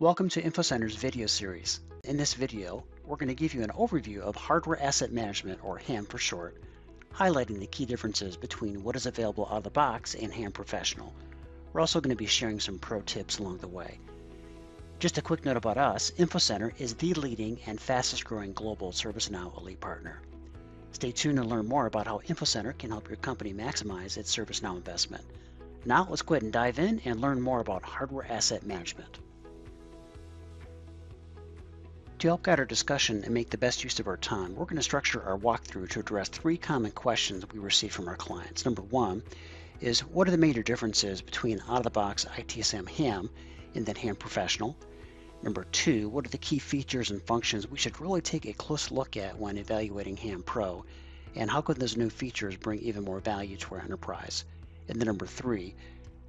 Welcome to InfoCenter's video series. In this video, we're going to give you an overview of Hardware Asset Management, or HAM for short, highlighting the key differences between what is available out of the box and HAM Professional. We're also going to be sharing some pro tips along the way. Just a quick note about us, InfoCenter is the leading and fastest growing global ServiceNow Elite partner. Stay tuned to learn more about how InfoCenter can help your company maximize its ServiceNow investment. Now let's go ahead and dive in and learn more about hardware asset management. To help guide our discussion and make the best use of our time, we're going to structure our walkthrough to address three common questions we receive from our clients. Number one is what are the major differences between out-of-the-box ITSM HAM and then HAM Professional? Number two, what are the key features and functions we should really take a close look at when evaluating HAM Pro? And how could those new features bring even more value to our enterprise? And then number three,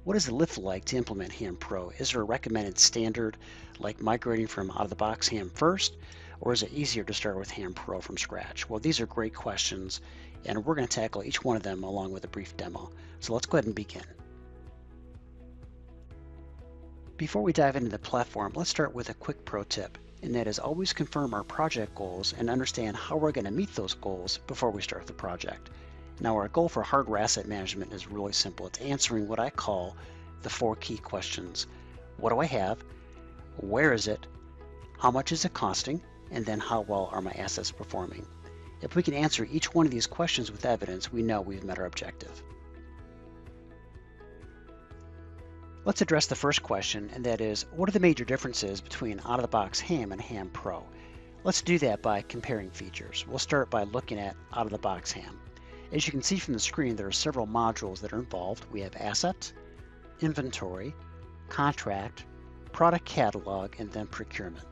what does it lift like to implement HAM Pro? Is there a recommended standard like migrating from out of the box HAM first, or is it easier to start with HAM Pro from scratch? Well, these are great questions, and we're going to tackle each one of them along with a brief demo. So let's go ahead and begin. Before we dive into the platform, let's start with a quick pro tip, and that is always confirm our project goals and understand how we're going to meet those goals before we start the project. Now our goal for hardware asset management is really simple. It's answering what I call the four key questions. What do I have? Where is it? How much is it costing? And then how well are my assets performing? If we can answer each one of these questions with evidence, we know we've met our objective. Let's address the first question, and that is, what are the major differences between out-of-the-box HAM and HAM Pro? Let's do that by comparing features. We'll start by looking at out-of-the-box HAM. As you can see from the screen, there are several modules that are involved. We have Asset, Inventory, Contract, Product Catalog, and then Procurement.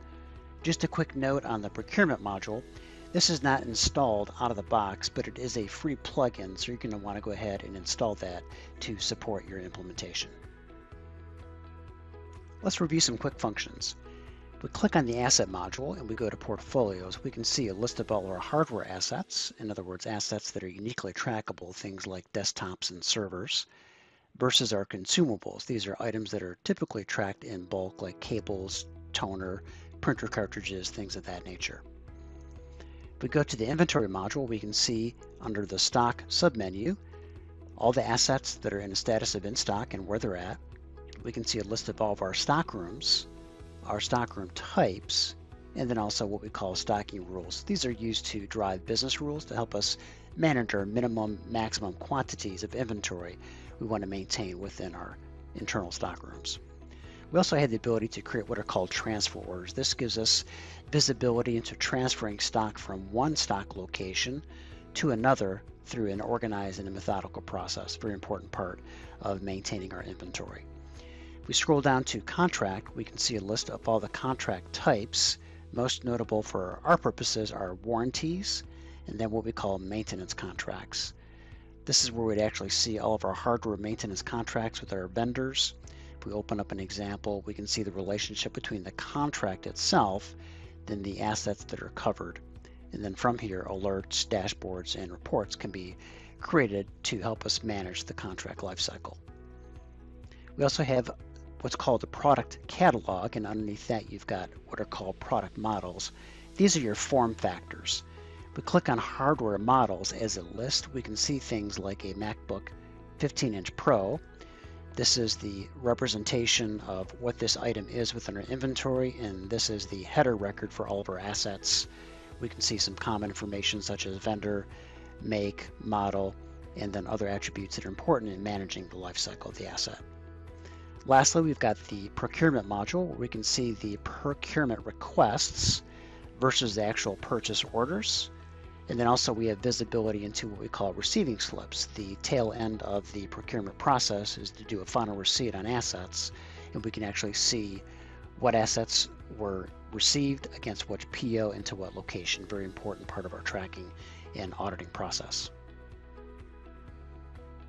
Just a quick note on the Procurement module. This is not installed out of the box, but it is a free plugin, so you're going to want to go ahead and install that to support your implementation. Let's review some quick functions. We click on the Asset module and we go to Portfolios, we can see a list of all our hardware assets, in other words, assets that are uniquely trackable, things like desktops and servers, versus our consumables. These are items that are typically tracked in bulk, like cables, toner, printer cartridges, things of that nature. If we go to the Inventory module, we can see under the Stock submenu all the assets that are in a status of in stock and where they're at we can see a list of all of our stock rooms, our stockroom types, and then also what we call stocking rules. These are used to drive business rules to help us manage our minimum maximum quantities of inventory we want to maintain within our internal stockrooms. We also have the ability to create what are called transfer orders. This gives us visibility into transferring stock from one stock location to another through an organized and a methodical process. Very important part of maintaining our inventory we scroll down to contract, we can see a list of all the contract types. Most notable for our purposes are warranties and then what we call maintenance contracts. This is where we'd actually see all of our hardware maintenance contracts with our vendors. If we open up an example, we can see the relationship between the contract itself then the assets that are covered. And then from here, alerts, dashboards, and reports can be created to help us manage the contract lifecycle. We also have what's called a product catalog, and underneath that you've got what are called product models. These are your form factors. If we click on hardware models as a list, we can see things like a MacBook 15 inch Pro. This is the representation of what this item is within our inventory, and this is the header record for all of our assets. We can see some common information such as vendor, make, model, and then other attributes that are important in managing the lifecycle of the asset. Lastly, we've got the procurement module where we can see the procurement requests versus the actual purchase orders. And then also we have visibility into what we call receiving slips. The tail end of the procurement process is to do a final receipt on assets, and we can actually see what assets were received against which PO into what location. Very important part of our tracking and auditing process.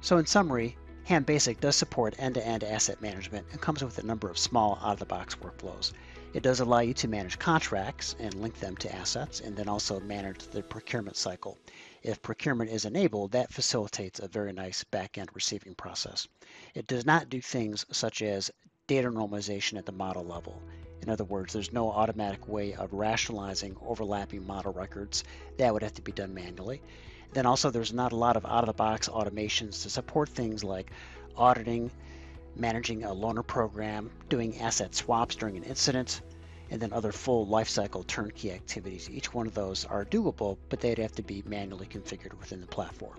So in summary, HAM Basic does support end-to-end asset management and comes with a number of small out-of-the-box workflows. It does allow you to manage contracts and link them to assets and then also manage the procurement cycle. If procurement is enabled, that facilitates a very nice back-end receiving process. It does not do things such as data normalization at the model level. In other words, there's no automatic way of rationalizing overlapping model records. That would have to be done manually. Then also there's not a lot of out-of-the-box automations to support things like auditing, managing a loaner program, doing asset swaps during an incident, and then other full lifecycle turnkey activities. Each one of those are doable, but they'd have to be manually configured within the platform.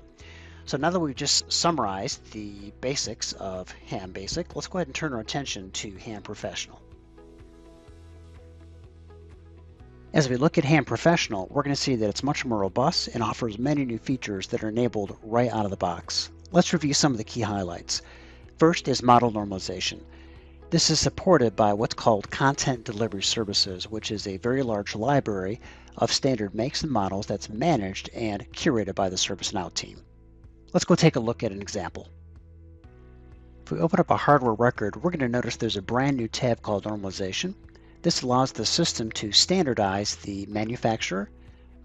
So now that we've just summarized the basics of HAM Basic, let's go ahead and turn our attention to HAM Professional. As we look at HAM Professional, we're going to see that it's much more robust and offers many new features that are enabled right out of the box. Let's review some of the key highlights. First is model normalization. This is supported by what's called Content Delivery Services, which is a very large library of standard makes and models that's managed and curated by the ServiceNow team. Let's go take a look at an example. If we open up a hardware record, we're going to notice there's a brand new tab called Normalization. This allows the system to standardize the manufacturer,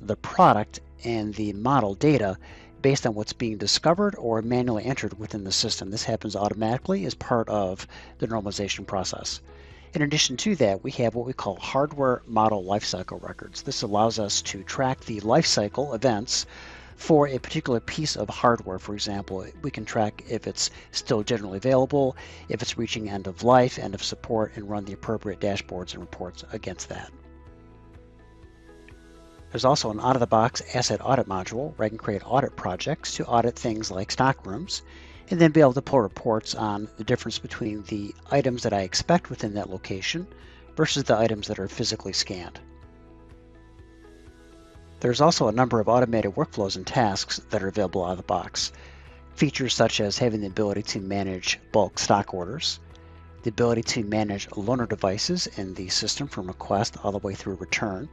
the product, and the model data based on what's being discovered or manually entered within the system. This happens automatically as part of the normalization process. In addition to that, we have what we call hardware model lifecycle records. This allows us to track the lifecycle events for a particular piece of hardware. For example, we can track if it's still generally available, if it's reaching end of life, end of support, and run the appropriate dashboards and reports against that. There's also an out-of-the-box asset audit module where I can create audit projects to audit things like stock rooms and then be able to pull reports on the difference between the items that I expect within that location versus the items that are physically scanned. There's also a number of automated workflows and tasks that are available out of the box. Features such as having the ability to manage bulk stock orders, the ability to manage loaner devices in the system from request all the way through return,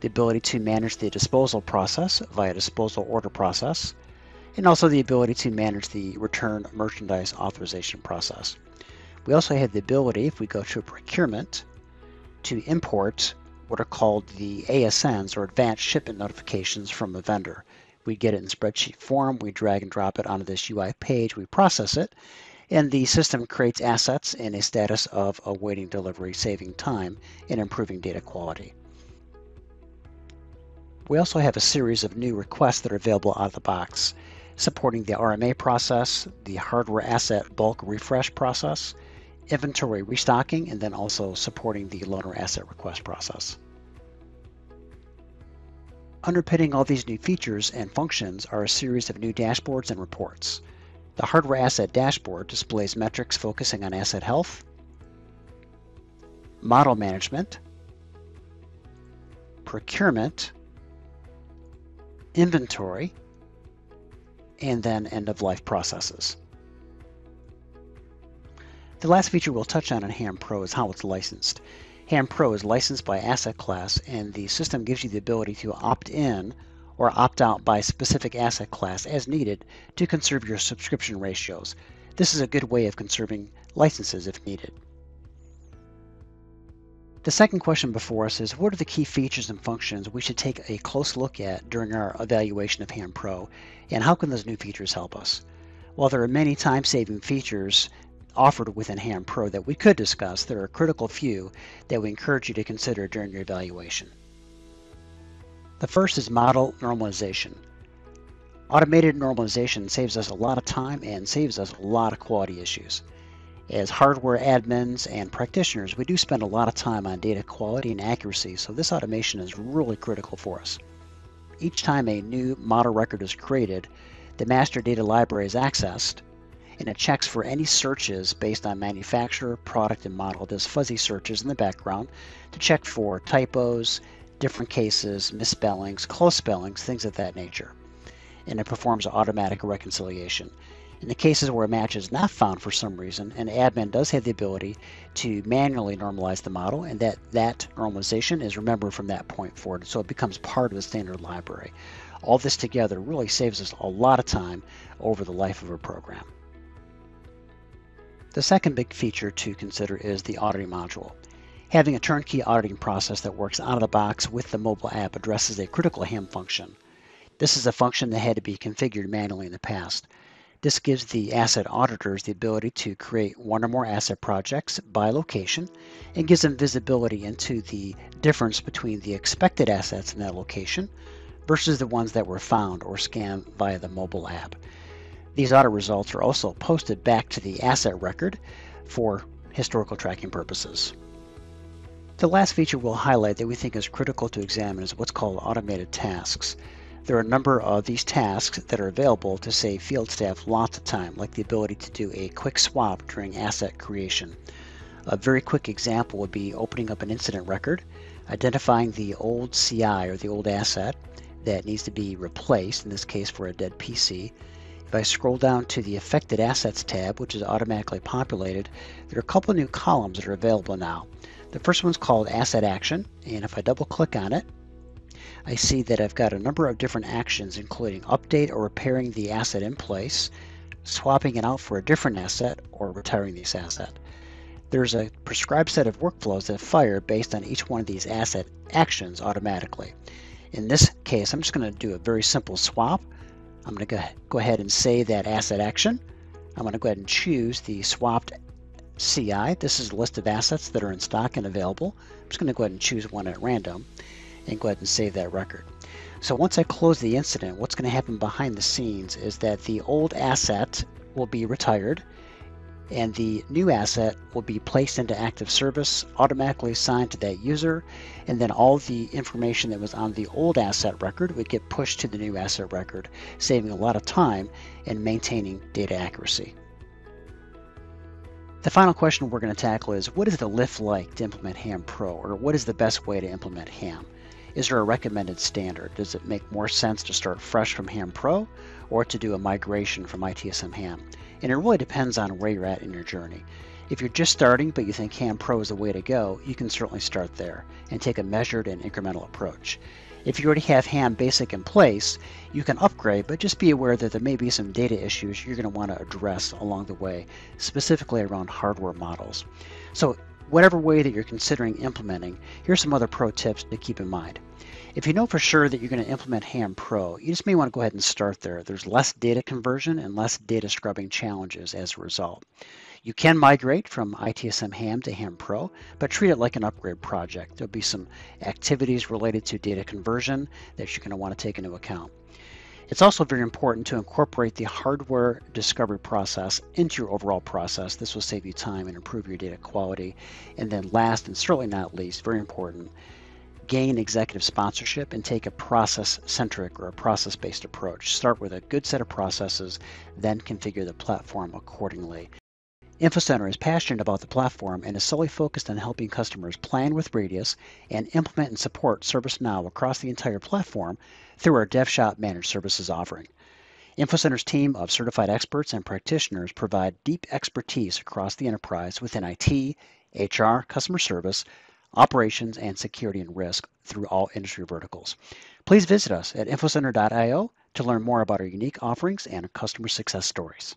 the ability to manage the disposal process via disposal order process, and also the ability to manage the return merchandise authorization process. We also have the ability, if we go to procurement, to import what are called the ASNs or advanced shipment notifications from a vendor. We get it in spreadsheet form, we drag and drop it onto this UI page, we process it, and the system creates assets in a status of awaiting delivery, saving time and improving data quality. We also have a series of new requests that are available out of the box, supporting the RMA process, the hardware asset bulk refresh process, inventory restocking, and then also supporting the loaner asset request process. Underpinning all these new features and functions are a series of new dashboards and reports. The hardware asset dashboard displays metrics focusing on asset health, model management, procurement, inventory, and then end of life processes. The last feature we'll touch on in HAM Pro is how it's licensed. HAM Pro is licensed by asset class, and the system gives you the ability to opt in or opt out by specific asset class as needed to conserve your subscription ratios. This is a good way of conserving licenses if needed. The second question before us is what are the key features and functions we should take a close look at during our evaluation of HAM Pro, and how can those new features help us? While there are many time-saving features offered within HAM Pro that we could discuss, there are a critical few that we encourage you to consider during your evaluation. The first is model normalization. Automated normalization saves us a lot of time and saves us a lot of quality issues. As hardware admins and practitioners, we do spend a lot of time on data quality and accuracy, so this automation is really critical for us. Each time a new model record is created, the master data library is accessed, and it checks for any searches based on manufacturer, product, and model. It does fuzzy searches in the background to check for typos, different cases, misspellings, close spellings, things of that nature. And it performs automatic reconciliation. In the cases where a match is not found for some reason, an admin does have the ability to manually normalize the model, and that, that normalization is remembered from that point forward, so it becomes part of the standard library. All this together really saves us a lot of time over the life of a program. The second big feature to consider is the auditing module. Having a turnkey auditing process that works out of the box with the mobile app addresses a critical HAM function. This is a function that had to be configured manually in the past. This gives the asset auditors the ability to create one or more asset projects by location and gives them visibility into the difference between the expected assets in that location versus the ones that were found or scanned via the mobile app. These audit results are also posted back to the asset record for historical tracking purposes. The last feature we'll highlight that we think is critical to examine is what's called automated tasks. There are a number of these tasks that are available to save field staff lots of time, like the ability to do a quick swap during asset creation. A very quick example would be opening up an incident record, identifying the old CI or the old asset that needs to be replaced, in this case for a dead PC, if I scroll down to the Affected Assets tab, which is automatically populated, there are a couple new columns that are available now. The first one's called Asset Action, and if I double click on it, I see that I've got a number of different actions, including update or repairing the asset in place, swapping it out for a different asset, or retiring this asset. There's a prescribed set of workflows that fire based on each one of these asset actions automatically. In this case, I'm just going to do a very simple swap. I'm going to go ahead and save that asset action. I'm going to go ahead and choose the swapped CI. This is a list of assets that are in stock and available. I'm just going to go ahead and choose one at random and go ahead and save that record. So once I close the incident, what's going to happen behind the scenes is that the old asset will be retired and the new asset will be placed into active service, automatically assigned to that user, and then all the information that was on the old asset record would get pushed to the new asset record, saving a lot of time and maintaining data accuracy. The final question we're going to tackle is what is the lift like to implement HAM Pro, or what is the best way to implement HAM? Is there a recommended standard? Does it make more sense to start fresh from HAM Pro or to do a migration from ITSM HAM? And it really depends on where you're at in your journey. If you're just starting but you think HAM Pro is the way to go, you can certainly start there and take a measured and incremental approach. If you already have HAM Basic in place, you can upgrade, but just be aware that there may be some data issues you're going to want to address along the way, specifically around hardware models. So whatever way that you're considering implementing, here's some other pro tips to keep in mind. If you know for sure that you're going to implement HAM Pro, you just may want to go ahead and start there. There's less data conversion and less data scrubbing challenges as a result. You can migrate from ITSM HAM to HAM Pro, but treat it like an upgrade project. There'll be some activities related to data conversion that you're going to want to take into account. It's also very important to incorporate the hardware discovery process into your overall process. This will save you time and improve your data quality. And then last and certainly not least, very important, gain executive sponsorship and take a process centric or a process based approach. Start with a good set of processes, then configure the platform accordingly. InfoCenter is passionate about the platform and is solely focused on helping customers plan with Radius and implement and support ServiceNow across the entire platform through our DevShop managed services offering. InfoCenter's team of certified experts and practitioners provide deep expertise across the enterprise within IT, HR, customer service, operations, and security and risk through all industry verticals. Please visit us at infocenter.io to learn more about our unique offerings and customer success stories.